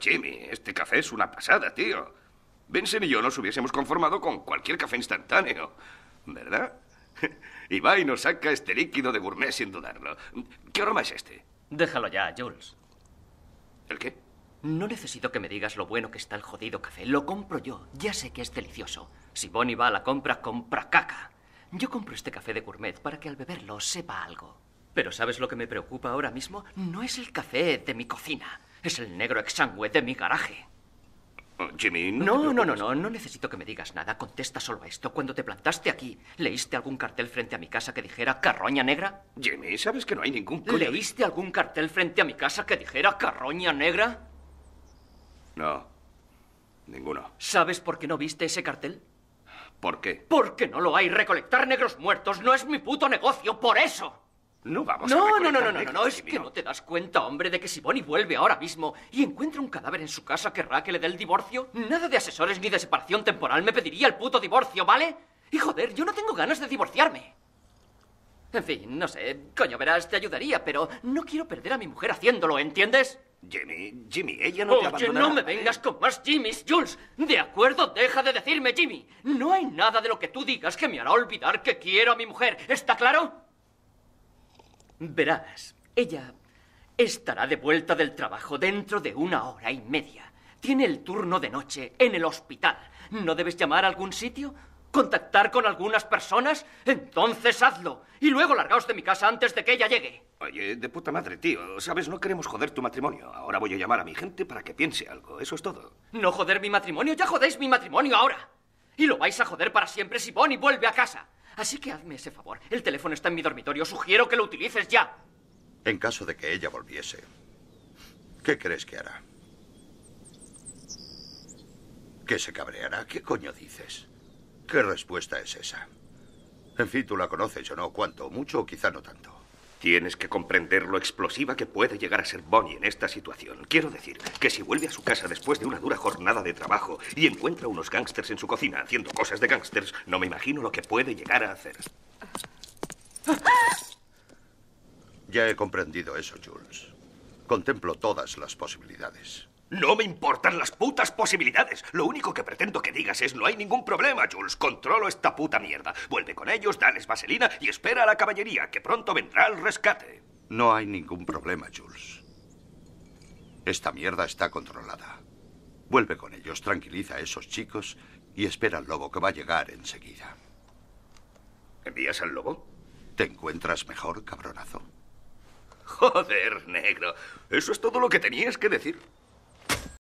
Jimmy, este café es una pasada, tío. Vincent y yo nos hubiésemos conformado con cualquier café instantáneo, ¿verdad? Y va y nos saca este líquido de gourmet sin dudarlo. ¿Qué aroma es este? Déjalo ya, Jules. ¿El qué? No necesito que me digas lo bueno que está el jodido café. Lo compro yo. Ya sé que es delicioso. Si Bonnie va a la compra, compra caca. Yo compro este café de gourmet para que al beberlo sepa algo. Pero ¿sabes lo que me preocupa ahora mismo? No es el café de mi cocina. Es el negro exangüe de mi garaje. Jimmy, no. No, no, no, no, no necesito que me digas nada. Contesta solo a esto. Cuando te plantaste aquí, ¿leíste algún cartel frente a mi casa que dijera carroña negra? Jimmy, ¿sabes que no hay ningún ¿Leíste algún cartel frente a mi casa que dijera carroña negra? No. Ninguno. ¿Sabes por qué no viste ese cartel? ¿Por qué? Porque no lo hay. Recolectar negros muertos no es mi puto negocio, por eso. No vamos a No, no, no, no, no, no, no, es que no te das cuenta, hombre, de que si Bonnie vuelve ahora mismo y encuentra un cadáver en su casa, ¿querrá que le dé el divorcio? Nada de asesores ni de separación temporal me pediría el puto divorcio, ¿vale? Y joder, yo no tengo ganas de divorciarme. En fin, no sé, coño, verás, te ayudaría, pero no quiero perder a mi mujer haciéndolo, ¿entiendes? Jimmy, Jimmy, ella no te Oye, abandonará. no me vengas con más Jimmys, Jules. De acuerdo, deja de decirme Jimmy. No hay nada de lo que tú digas que me hará olvidar que quiero a mi mujer. ¿Está claro? Verás, ella estará de vuelta del trabajo dentro de una hora y media. Tiene el turno de noche en el hospital. ¿No debes llamar a algún sitio? ¿Contactar con algunas personas? Entonces hazlo. Y luego largaos de mi casa antes de que ella llegue. Oye, de puta madre, tío. Sabes, no queremos joder tu matrimonio. Ahora voy a llamar a mi gente para que piense algo. Eso es todo. No joder mi matrimonio, ya jodéis mi matrimonio ahora. Y lo vais a joder para siempre si Bonnie vuelve a casa. Así que hazme ese favor. El teléfono está en mi dormitorio. Sugiero que lo utilices ya. En caso de que ella volviese, ¿qué crees que hará? ¿Que se cabreará? ¿Qué coño dices? ¿Qué respuesta es esa? En fin, tú la conoces, yo no. ¿Cuánto? ¿Mucho o quizá no tanto? Tienes que comprender lo explosiva que puede llegar a ser Bonnie en esta situación. Quiero decir que si vuelve a su casa después de una dura jornada de trabajo y encuentra unos gángsters en su cocina haciendo cosas de gángsters, no me imagino lo que puede llegar a hacer. Ya he comprendido eso, Jules. Contemplo todas las posibilidades. No me importan las putas posibilidades. Lo único que pretendo que digas es no hay ningún problema, Jules. Controlo esta puta mierda. Vuelve con ellos, dales vaselina y espera a la caballería, que pronto vendrá el rescate. No hay ningún problema, Jules. Esta mierda está controlada. Vuelve con ellos, tranquiliza a esos chicos y espera al lobo que va a llegar enseguida. ¿Envías al lobo? ¿Te encuentras mejor, cabronazo? Joder, negro. Eso es todo lo que tenías que decir.